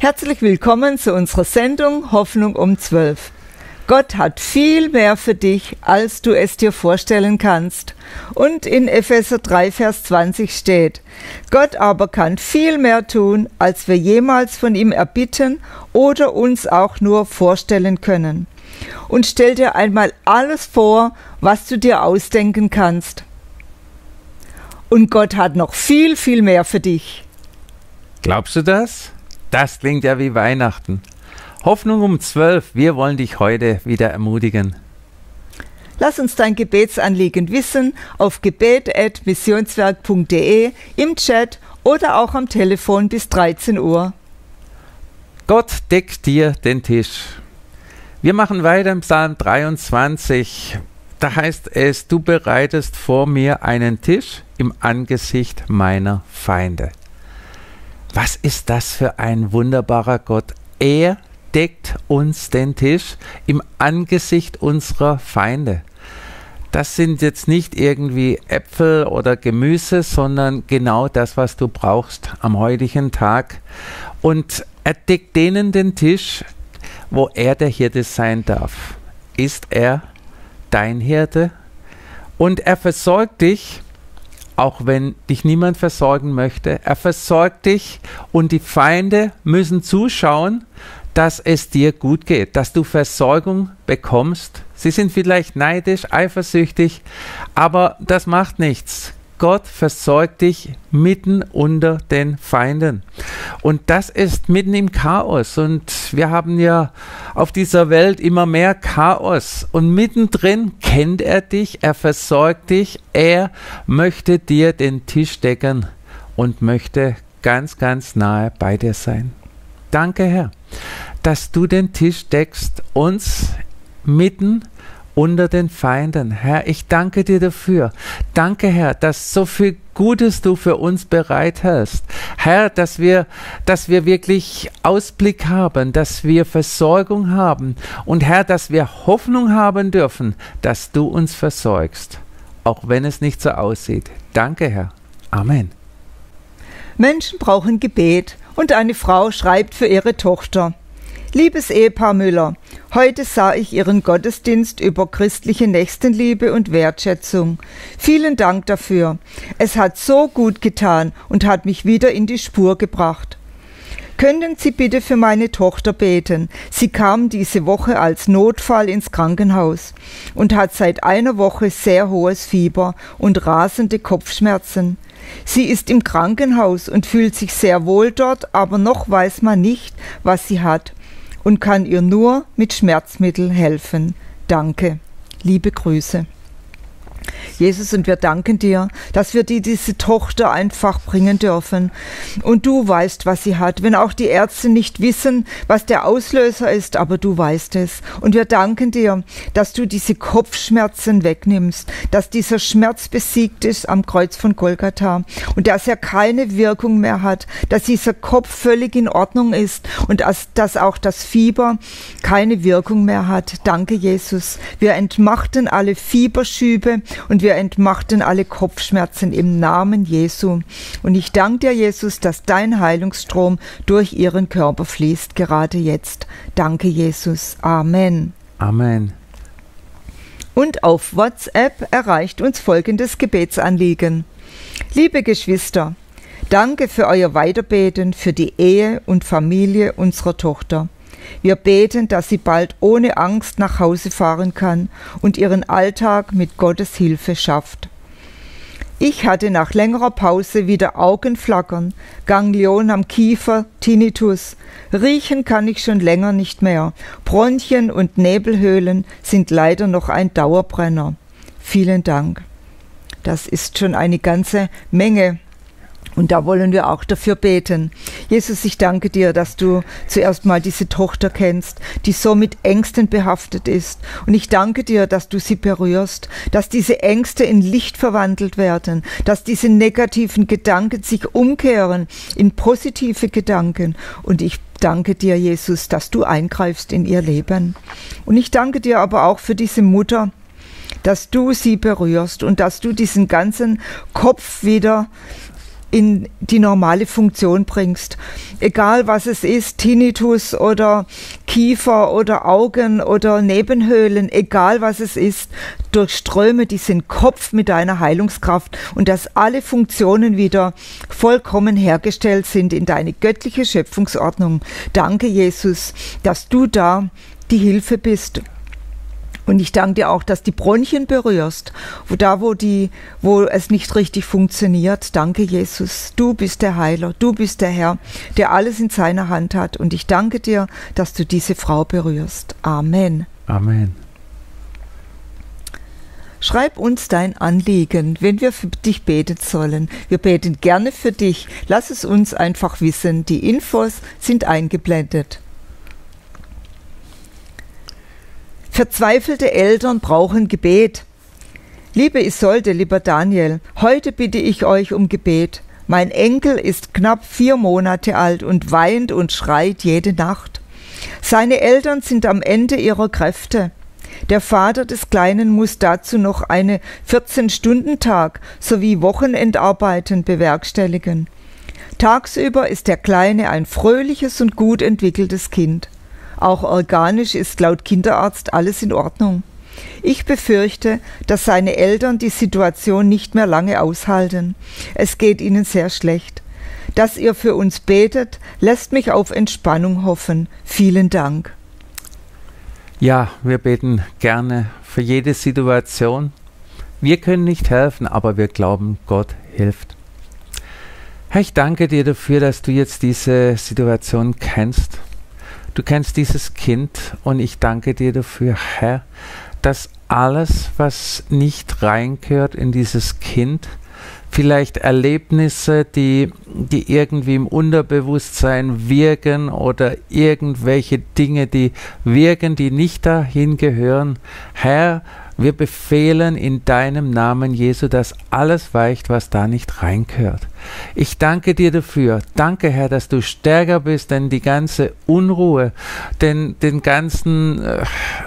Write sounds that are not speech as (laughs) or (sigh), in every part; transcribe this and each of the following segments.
Herzlich willkommen zu unserer Sendung Hoffnung um 12. Gott hat viel mehr für dich, als du es dir vorstellen kannst. Und in Epheser 3, Vers 20 steht, Gott aber kann viel mehr tun, als wir jemals von ihm erbitten oder uns auch nur vorstellen können. Und stell dir einmal alles vor, was du dir ausdenken kannst. Und Gott hat noch viel, viel mehr für dich. Glaubst du das? Das klingt ja wie Weihnachten. Hoffnung um 12, wir wollen dich heute wieder ermutigen. Lass uns dein Gebetsanliegen wissen auf gebet.missionswerk.de, im Chat oder auch am Telefon bis 13 Uhr. Gott deckt dir den Tisch. Wir machen weiter im Psalm 23. Da heißt es, du bereitest vor mir einen Tisch im Angesicht meiner Feinde. Was ist das für ein wunderbarer Gott? Er deckt uns den Tisch im Angesicht unserer Feinde. Das sind jetzt nicht irgendwie Äpfel oder Gemüse, sondern genau das, was du brauchst am heutigen Tag. Und er deckt denen den Tisch, wo er der Hirte sein darf. Ist er dein Hirte? Und er versorgt dich auch wenn dich niemand versorgen möchte. Er versorgt dich und die Feinde müssen zuschauen, dass es dir gut geht, dass du Versorgung bekommst. Sie sind vielleicht neidisch, eifersüchtig, aber das macht nichts. Gott versorgt dich mitten unter den Feinden. Und das ist mitten im Chaos. Und wir haben ja auf dieser Welt immer mehr Chaos. Und mittendrin kennt er dich, er versorgt dich, er möchte dir den Tisch decken und möchte ganz, ganz nahe bei dir sein. Danke, Herr, dass du den Tisch deckst, uns mitten unter den Feinden. Herr, ich danke dir dafür. Danke, Herr, dass so viel Gutes du für uns bereithältst. Herr, dass wir, dass wir wirklich Ausblick haben, dass wir Versorgung haben und Herr, dass wir Hoffnung haben dürfen, dass du uns versorgst, auch wenn es nicht so aussieht. Danke, Herr. Amen. Menschen brauchen Gebet und eine Frau schreibt für ihre Tochter. Liebes Ehepaar Müller, heute sah ich Ihren Gottesdienst über christliche Nächstenliebe und Wertschätzung. Vielen Dank dafür. Es hat so gut getan und hat mich wieder in die Spur gebracht. Könnten Sie bitte für meine Tochter beten? Sie kam diese Woche als Notfall ins Krankenhaus und hat seit einer Woche sehr hohes Fieber und rasende Kopfschmerzen. Sie ist im Krankenhaus und fühlt sich sehr wohl dort, aber noch weiß man nicht, was sie hat und kann ihr nur mit Schmerzmitteln helfen. Danke. Liebe Grüße. Jesus, und wir danken dir, dass wir dir diese Tochter einfach bringen dürfen. Und du weißt, was sie hat, wenn auch die Ärzte nicht wissen, was der Auslöser ist, aber du weißt es. Und wir danken dir, dass du diese Kopfschmerzen wegnimmst, dass dieser Schmerz besiegt ist am Kreuz von Golgatha und dass er keine Wirkung mehr hat, dass dieser Kopf völlig in Ordnung ist und dass, dass auch das Fieber keine Wirkung mehr hat. Danke, Jesus. Wir entmachten alle Fieberschübe und wir entmachten alle Kopfschmerzen im Namen Jesu. Und ich danke dir, Jesus, dass dein Heilungsstrom durch ihren Körper fließt, gerade jetzt. Danke, Jesus. Amen. Amen. Und auf WhatsApp erreicht uns folgendes Gebetsanliegen. Liebe Geschwister, danke für euer Weiterbeten für die Ehe und Familie unserer Tochter. Wir beten, dass sie bald ohne Angst nach Hause fahren kann und ihren Alltag mit Gottes Hilfe schafft. Ich hatte nach längerer Pause wieder Augenflackern, Ganglion am Kiefer, Tinnitus. Riechen kann ich schon länger nicht mehr. Bronchien und Nebelhöhlen sind leider noch ein Dauerbrenner. Vielen Dank. Das ist schon eine ganze Menge und da wollen wir auch dafür beten. Jesus, ich danke dir, dass du zuerst mal diese Tochter kennst, die so mit Ängsten behaftet ist. Und ich danke dir, dass du sie berührst, dass diese Ängste in Licht verwandelt werden, dass diese negativen Gedanken sich umkehren in positive Gedanken. Und ich danke dir, Jesus, dass du eingreifst in ihr Leben. Und ich danke dir aber auch für diese Mutter, dass du sie berührst und dass du diesen ganzen Kopf wieder in die normale Funktion bringst. Egal was es ist, Tinnitus oder Kiefer oder Augen oder Nebenhöhlen, egal was es ist, durchströme diesen Kopf mit deiner Heilungskraft und dass alle Funktionen wieder vollkommen hergestellt sind in deine göttliche Schöpfungsordnung. Danke, Jesus, dass du da die Hilfe bist. Und ich danke dir auch, dass die Bronchien berührst, wo da, wo die, wo es nicht richtig funktioniert. Danke, Jesus. Du bist der Heiler. Du bist der Herr, der alles in seiner Hand hat. Und ich danke dir, dass du diese Frau berührst. Amen. Amen. Schreib uns dein Anliegen, wenn wir für dich beten sollen. Wir beten gerne für dich. Lass es uns einfach wissen. Die Infos sind eingeblendet. Verzweifelte Eltern brauchen Gebet. Liebe Isolde, lieber Daniel, heute bitte ich euch um Gebet. Mein Enkel ist knapp vier Monate alt und weint und schreit jede Nacht. Seine Eltern sind am Ende ihrer Kräfte. Der Vater des Kleinen muss dazu noch eine 14-Stunden-Tag sowie Wochenendarbeiten bewerkstelligen. Tagsüber ist der Kleine ein fröhliches und gut entwickeltes Kind. Auch organisch ist laut Kinderarzt alles in Ordnung. Ich befürchte, dass seine Eltern die Situation nicht mehr lange aushalten. Es geht ihnen sehr schlecht. Dass ihr für uns betet, lässt mich auf Entspannung hoffen. Vielen Dank. Ja, wir beten gerne für jede Situation. Wir können nicht helfen, aber wir glauben, Gott hilft. Herr, ich danke dir dafür, dass du jetzt diese Situation kennst Du kennst dieses Kind und ich danke dir dafür, Herr, dass alles, was nicht reingehört in dieses Kind, vielleicht Erlebnisse, die, die irgendwie im Unterbewusstsein wirken oder irgendwelche Dinge, die wirken, die nicht dahin gehören. Herr, wir befehlen in deinem Namen, Jesu, dass alles weicht, was da nicht reinkört. Ich danke dir dafür. Danke, Herr, dass du stärker bist, denn die ganze Unruhe, denn den ganzen äh,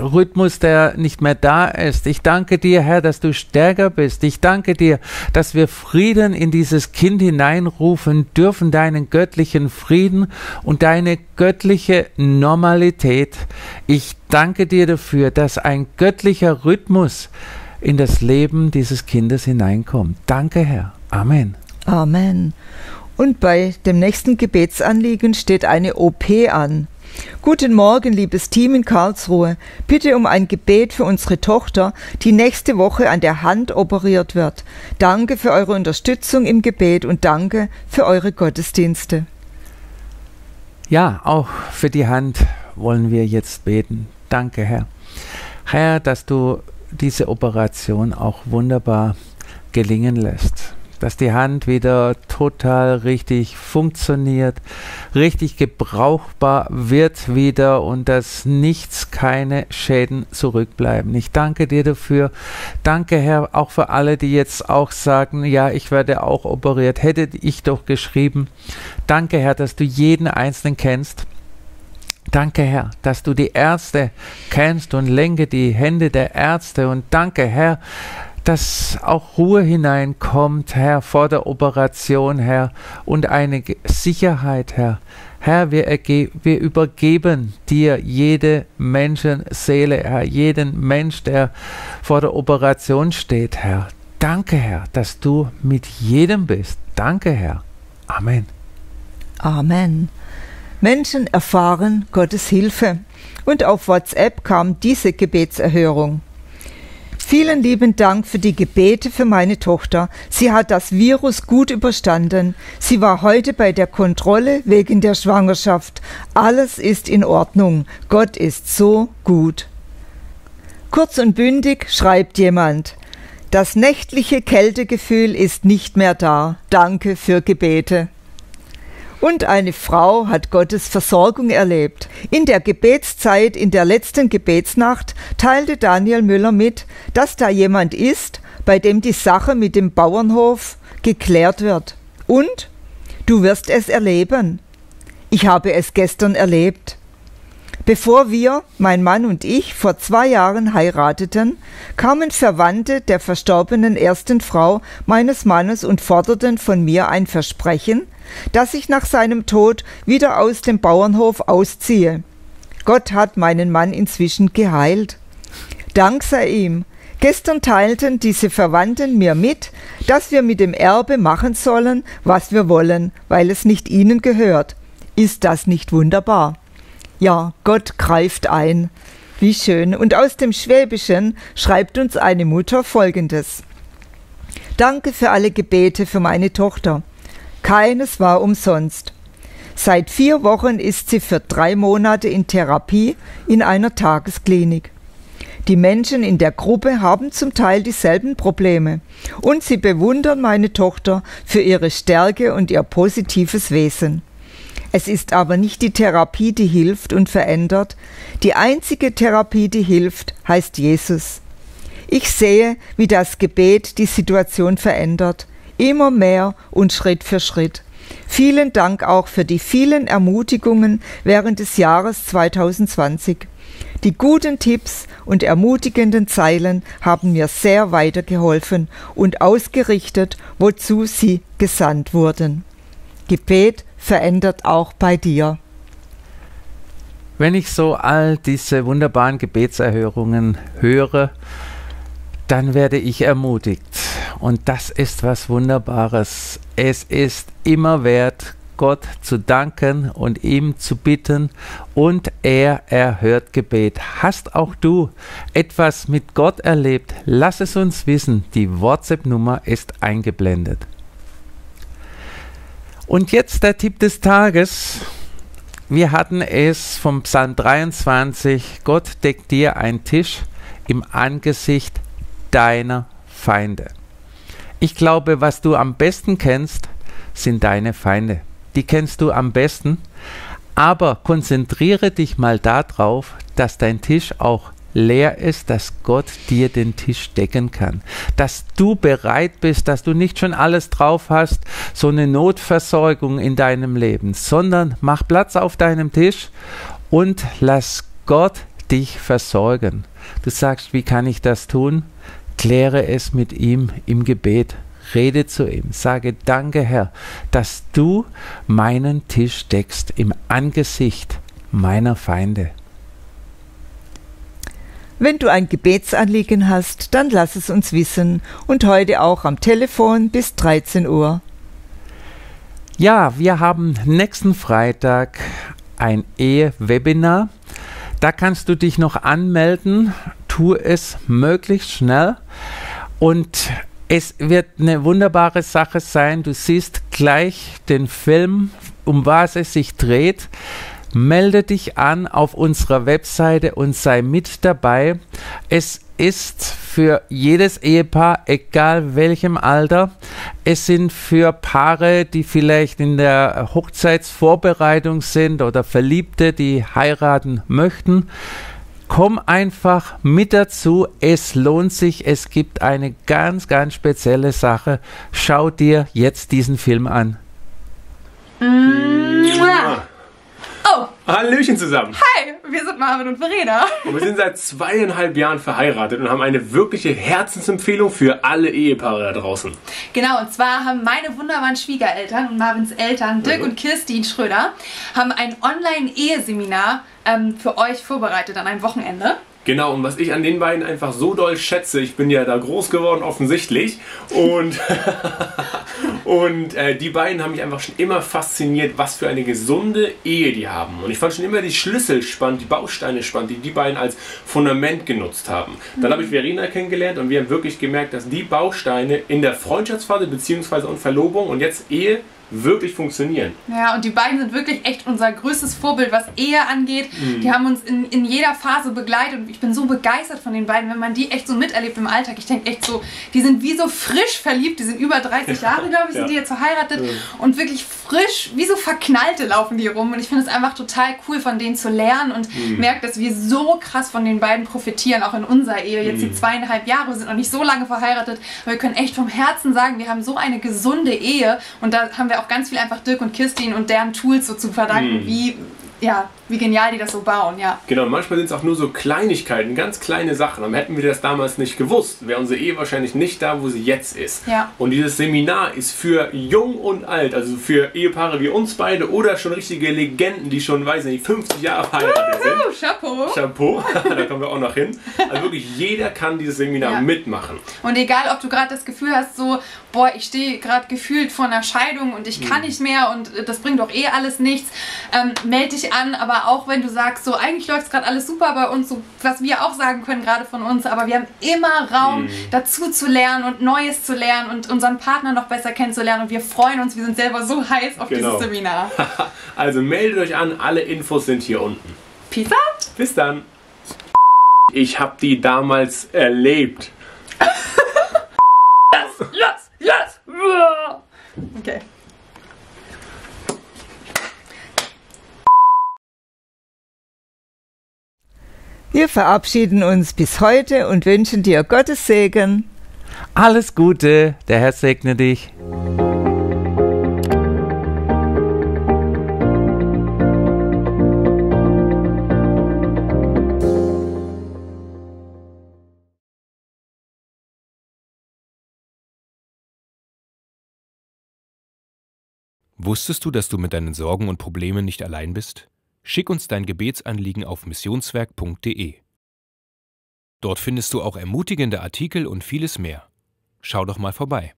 Rhythmus, der nicht mehr da ist. Ich danke dir, Herr, dass du stärker bist. Ich danke dir, dass wir Frieden in dieses Kind hineinrufen dürfen, deinen göttlichen Frieden und deine göttliche Normalität. Ich danke dir dafür, dass ein göttlicher Rhythmus in das Leben dieses Kindes hineinkommt. Danke, Herr. Amen. Amen. Und bei dem nächsten Gebetsanliegen steht eine OP an. Guten Morgen, liebes Team in Karlsruhe. Bitte um ein Gebet für unsere Tochter, die nächste Woche an der Hand operiert wird. Danke für eure Unterstützung im Gebet und danke für eure Gottesdienste. Ja, auch für die Hand wollen wir jetzt beten. Danke, Herr. Herr, dass du diese Operation auch wunderbar gelingen lässt. Dass die Hand wieder total richtig funktioniert, richtig gebrauchbar wird wieder und dass nichts, keine Schäden zurückbleiben. Ich danke dir dafür. Danke, Herr, auch für alle, die jetzt auch sagen, ja, ich werde auch operiert. Hätte ich doch geschrieben. Danke, Herr, dass du jeden Einzelnen kennst Danke, Herr, dass du die Ärzte kennst und lenke die Hände der Ärzte. Und danke, Herr, dass auch Ruhe hineinkommt, Herr, vor der Operation, Herr, und eine Sicherheit, Herr. Herr, wir, wir übergeben dir jede Menschenseele, Herr, jeden Mensch, der vor der Operation steht, Herr. Danke, Herr, dass du mit jedem bist. Danke, Herr. Amen. Amen. Menschen erfahren Gottes Hilfe. Und auf WhatsApp kam diese Gebetserhörung. Vielen lieben Dank für die Gebete für meine Tochter. Sie hat das Virus gut überstanden. Sie war heute bei der Kontrolle wegen der Schwangerschaft. Alles ist in Ordnung. Gott ist so gut. Kurz und bündig schreibt jemand. Das nächtliche Kältegefühl ist nicht mehr da. Danke für Gebete. Und eine Frau hat Gottes Versorgung erlebt. In der Gebetszeit, in der letzten Gebetsnacht, teilte Daniel Müller mit, dass da jemand ist, bei dem die Sache mit dem Bauernhof geklärt wird. Und du wirst es erleben. Ich habe es gestern erlebt. Bevor wir, mein Mann und ich, vor zwei Jahren heirateten, kamen Verwandte der verstorbenen ersten Frau meines Mannes und forderten von mir ein Versprechen, dass ich nach seinem Tod wieder aus dem Bauernhof ausziehe. Gott hat meinen Mann inzwischen geheilt. Dank sei ihm. Gestern teilten diese Verwandten mir mit, dass wir mit dem Erbe machen sollen, was wir wollen, weil es nicht ihnen gehört. Ist das nicht wunderbar? Ja, Gott greift ein. Wie schön. Und aus dem Schwäbischen schreibt uns eine Mutter Folgendes. Danke für alle Gebete für meine Tochter. Keines war umsonst. Seit vier Wochen ist sie für drei Monate in Therapie in einer Tagesklinik. Die Menschen in der Gruppe haben zum Teil dieselben Probleme und sie bewundern meine Tochter für ihre Stärke und ihr positives Wesen. Es ist aber nicht die Therapie, die hilft und verändert. Die einzige Therapie, die hilft, heißt Jesus. Ich sehe, wie das Gebet die Situation verändert, immer mehr und Schritt für Schritt. Vielen Dank auch für die vielen Ermutigungen während des Jahres 2020. Die guten Tipps und ermutigenden Zeilen haben mir sehr weitergeholfen und ausgerichtet, wozu sie gesandt wurden. Gebet verändert auch bei dir. Wenn ich so all diese wunderbaren Gebetserhörungen höre, dann werde ich ermutigt. Und das ist was Wunderbares. Es ist immer wert, Gott zu danken und ihm zu bitten und er erhört Gebet. Hast auch du etwas mit Gott erlebt? Lass es uns wissen. Die WhatsApp-Nummer ist eingeblendet. Und jetzt der Tipp des Tages. Wir hatten es vom Psalm 23. Gott deckt dir einen Tisch im Angesicht deiner Feinde. Ich glaube, was du am besten kennst, sind deine Feinde. Die kennst du am besten. Aber konzentriere dich mal darauf, dass dein Tisch auch leer ist, dass Gott dir den Tisch decken kann. Dass du bereit bist, dass du nicht schon alles drauf hast, so eine Notversorgung in deinem Leben, sondern mach Platz auf deinem Tisch und lass Gott dich versorgen. Du sagst, wie kann ich das tun? Kläre es mit ihm im Gebet. Rede zu ihm, sage danke Herr, dass du meinen Tisch deckst im Angesicht meiner Feinde. Wenn du ein Gebetsanliegen hast, dann lass es uns wissen und heute auch am Telefon bis 13 Uhr. Ja, wir haben nächsten Freitag ein Ehe-Webinar. Da kannst du dich noch anmelden. Tu es möglichst schnell. Und es wird eine wunderbare Sache sein. Du siehst gleich den Film, um was es sich dreht. Melde dich an auf unserer Webseite und sei mit dabei. Es ist für jedes Ehepaar, egal welchem Alter. Es sind für Paare, die vielleicht in der Hochzeitsvorbereitung sind oder Verliebte, die heiraten möchten. Komm einfach mit dazu. Es lohnt sich. Es gibt eine ganz, ganz spezielle Sache. Schau dir jetzt diesen Film an. Mua. Hallöchen zusammen. Hi, wir sind Marvin und Verena. Und wir sind seit zweieinhalb Jahren verheiratet und haben eine wirkliche Herzensempfehlung für alle Ehepaare da draußen. Genau, und zwar haben meine wunderbaren Schwiegereltern und Marvins Eltern, Dirk mhm. und Kirstin Schröder, haben ein Online-Eheseminar ähm, für euch vorbereitet an einem Wochenende. Genau, und was ich an den beiden einfach so doll schätze, ich bin ja da groß geworden offensichtlich und, (laughs) und äh, die beiden haben mich einfach schon immer fasziniert, was für eine gesunde Ehe die haben. Und ich fand schon immer die Schlüssel spannend, die Bausteine spannend, die die beiden als Fundament genutzt haben. Dann habe ich Verena kennengelernt und wir haben wirklich gemerkt, dass die Bausteine in der Freundschaftsphase bzw. und Verlobung und jetzt Ehe wirklich funktionieren. Ja, und die beiden sind wirklich echt unser größtes Vorbild, was Ehe angeht. Mhm. Die haben uns in, in jeder Phase begleitet und ich bin so begeistert von den beiden, wenn man die echt so miterlebt im Alltag. Ich denke echt so, die sind wie so frisch verliebt, die sind über 30 Jahre, glaube ich, sind ja. die jetzt verheiratet mhm. und wirklich frisch, wie so Verknallte laufen die rum und ich finde es einfach total cool von denen zu lernen und mhm. merke, dass wir so krass von den beiden profitieren, auch in unserer Ehe. Jetzt die mhm. zweieinhalb Jahre, wir sind noch nicht so lange verheiratet, aber wir können echt vom Herzen sagen, wir haben so eine gesunde Ehe und da haben wir auch ganz viel einfach Dirk und Kirstin und deren Tools so zu verdanken, mm. wie ja, wie genial die das so bauen, ja. Genau, manchmal sind es auch nur so Kleinigkeiten, ganz kleine Sachen. Dann hätten wir das damals nicht gewusst, wäre unsere Ehe wahrscheinlich nicht da, wo sie jetzt ist. Ja. Und dieses Seminar ist für jung und alt, also für Ehepaare wie uns beide oder schon richtige Legenden, die schon, weiß nicht, 50 Jahre verheiratet sind. Chapeau. Chapeau, (laughs) da kommen wir auch noch hin. Also wirklich jeder kann dieses Seminar Ja. mitmachen. Und egal, ob du gerade das Gefühl hast, so, boah, ich stehe gerade gefühlt vor einer Scheidung und ich kann nicht mehr und äh, das bringt doch eh alles nichts, ähm, melde dich an. Aber auch wenn du sagst, so, eigentlich läuft es gerade alles super bei uns, so, was wir auch sagen können, gerade von uns, aber wir haben immer Raum dazu zu lernen und Neues zu lernen und unseren Partner noch besser kennenzulernen. Und wir freuen uns, wir sind selber so heiß auf Genau. dieses Seminar. (laughs) Also meldet euch an, alle Infos sind hier unten. Peace out! Bis dann. Ich habe die damals erlebt. (laughs) Wir verabschieden uns bis heute und wünschen dir Gottes Segen. Alles Gute, der Herr segne dich. Wusstest du, dass du mit deinen Sorgen und Problemen nicht allein bist? Schick uns dein Gebetsanliegen auf missionswerk.de. Dort findest du auch ermutigende Artikel und vieles mehr. Schau doch mal vorbei.